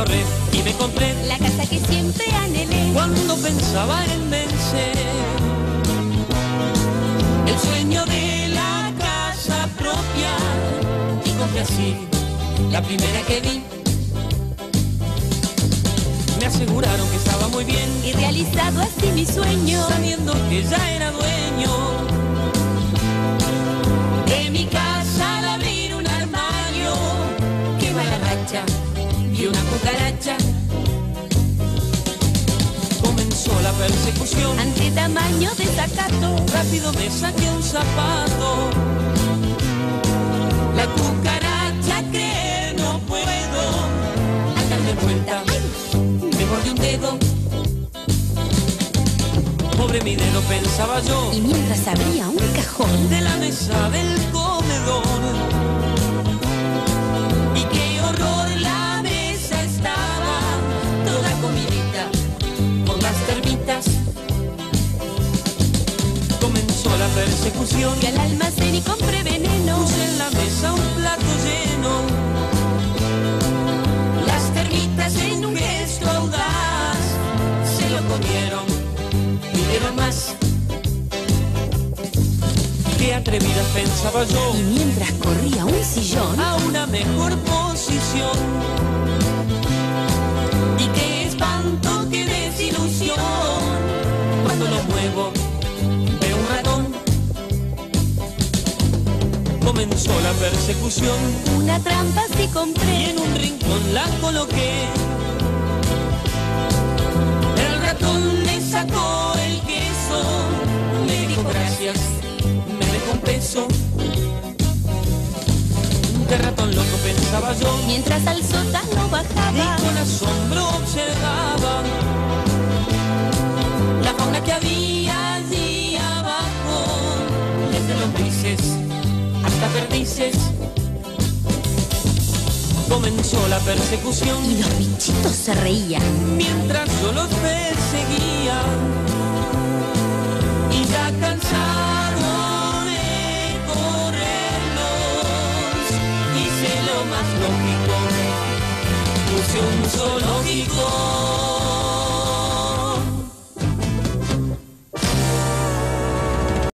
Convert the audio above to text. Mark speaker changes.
Speaker 1: ahorré y me compré
Speaker 2: la casa que siempre anhelé.
Speaker 1: cuando pensaba en vencer el sueño de la casa propia y compré así la primera que vi. Me aseguraron que estaba muy bien
Speaker 2: Y realizado así mi sueño.
Speaker 1: sabiendo que ya era dueño cucaracha. Comenzó la persecución.
Speaker 2: Ante tamaño desacato.
Speaker 1: rápido me saqué un zapato. La cucaracha creer no puedo. Al darme vuelta me mordí un dedo. Pobre mi dedo pensaba yo.
Speaker 2: Y mientras abría un cajón,
Speaker 1: de la mesa del comedor. Persecución,
Speaker 2: fui al almacén y compré veneno.
Speaker 1: puse en la mesa un plato lleno. Las termitas en un gesto audaz se lo comieron, pidieron más. Qué atrevida pensaba yo.
Speaker 2: Y mientras corría un sillón,
Speaker 1: a una mejor Comenzó la persecución
Speaker 2: una trampa sí
Speaker 1: y
Speaker 2: compré.
Speaker 1: en un rincón la coloqué. El ratón le sacó el queso, me dijo gracias, me dejó un peso. De ratón loco pensaba yo,
Speaker 2: Mientras al sótano
Speaker 1: y
Speaker 2: bajaba,
Speaker 1: con asombro observaba la fauna que había allí abajo, desde lombrices hasta perdices. Comenzó la persecución.
Speaker 2: Y los bichitos se reían.
Speaker 1: mientras yo los perseguía. Y ya cansado de correrlos. Hice lo más lógico. Puse un zoológico